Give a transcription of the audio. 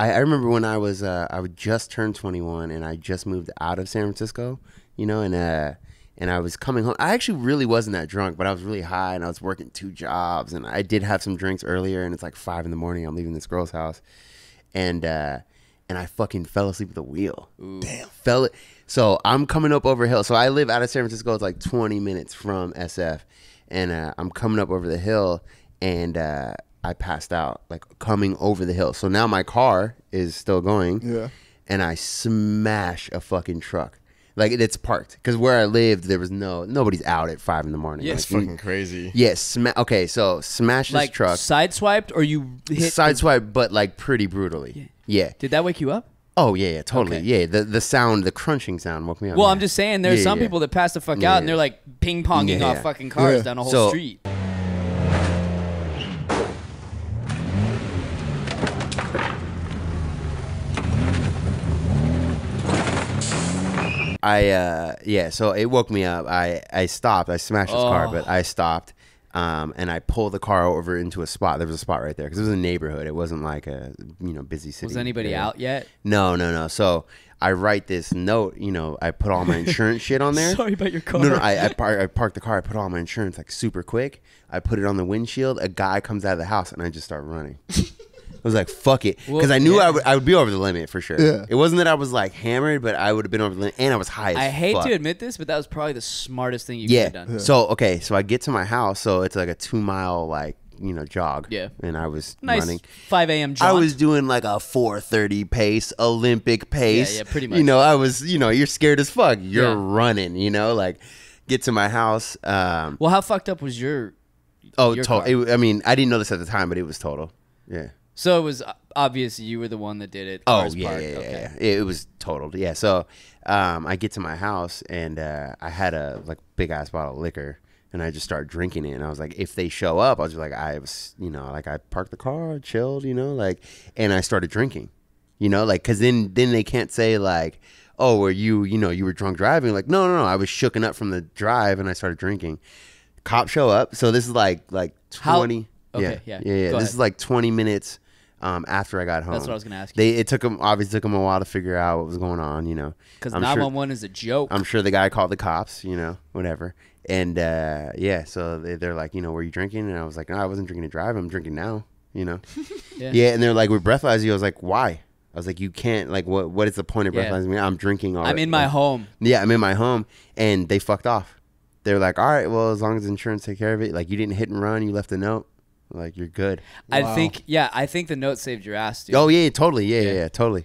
I, I remember when I was uh, I would just turned 21 and I just moved out of San Francisco, you know, and uh, and I was coming home. I actually really wasn't that drunk, but I was really high and I was working two jobs and I did have some drinks earlier and it's like five in the morning. I'm leaving this girl's house, and uh, and I fucking fell asleep at the wheel. Damn, fell it. So I'm coming up over hill. So I live out of San Francisco. It's like 20 minutes from SF, and uh, I'm coming up over the hill and. Uh, I passed out, like coming over the hill. So now my car is still going. Yeah. And I smash a fucking truck. Like it's parked. Because where I lived, there was no, nobody's out at five in the morning. Yeah, Like, it's you- fucking crazy. Yeah, sma- okay, so smash this Like truck. sideswiped or you hit? Sideswipe, but like pretty brutally. Yeah. Did that wake you up? Oh, yeah, yeah, totally. Okay. Yeah, the, the sound, the crunching sound woke me up. Well, yeah. I'm just saying, there's Yeah, some yeah. people that pass the fuck Yeah, out and they're like ping ponging Yeah, off fucking cars Yeah. down a whole So- street. I uh yeah, so it woke me up. I I stopped. I smashed his car, Oh. but I stopped. Um, and I pulled the car over into a spot. There was a spot right there because it was a neighborhood. It wasn't like a you know busy city. Was anybody area. out yet? No, no, no. So I write this note. You know, I put all my insurance shit on there. Sorry about your car. No, no. I I, par- I parked the car. I put all my insurance like super quick. I put it on the windshield. A guy comes out of the house, and I just start running. I was like, "Fuck it," because Well, I knew yeah. I would I would be over the limit for sure. Yeah. It wasn't that I was like hammered, but I would have been over the limit, and I was high. As I hate fuck. to admit this, but that was probably the smartest thing you Yeah. could have done. Yeah. So okay, so I get to my house. So it's like a two mile like you know jog. Yeah. And I was Nice running. 5 a.m. I was doing like a 430 pace, Olympic pace. yeah, yeah, pretty much. You know, I was, you know, you're scared as fuck. You're Yeah. running, you know, like get to my house. Um, Well, how fucked up was your? oh, your total. car. I mean, I didn't know this at the time, but it was total. Yeah. So it was obvious you were the one that did it. Oh yeah, yeah, yeah, okay. yeah. It, was totaled. Yeah. So um, I get to my house and uh, I had a like big ass bottle of liquor. And I just started drinking it, and I was like, if they show up, I was just like, I was, you know, like I parked the car, chilled, you know, like, and I started drinking, you know, like, cause then then they can't say like, oh, were you, you know, you were drunk driving, like, no, no, no, I was shooken up from the drive, and I started drinking. Cops show up, so this is like like How- twenty, Okay, yeah, yeah, yeah, yeah. This ahead. is like twenty minutes um, after I got home. That's what I was gonna ask you. They it took them obviously took them a while to figure out what was going on. You know, Because I'm 911 is a joke. I'm sure the guy called the cops. You know, whatever. And uh, yeah, so they, they're like, you know, were you drinking? And I was like, no, I wasn't drinking to drive. I'm drinking now. You know. Yeah. yeah. And they're like, we breathalyze you. I was like, why? I was like, you can't. Like, what? What is the point of Yeah. breathalyzing me? I'm drinking already. I'm in my Like, home. Yeah, I'm in my home, and they fucked off. They're like, all right, well, as long as insurance take care of it, like you didn't hit and run, you left a note, like you're good. I Wow. think, yeah, I think the note saved your ass, dude. Oh yeah, totally, yeah, yeah, Yeah. yeah, totally.